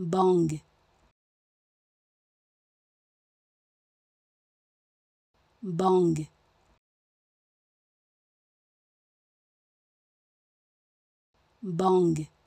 Bong. Bong. Bong.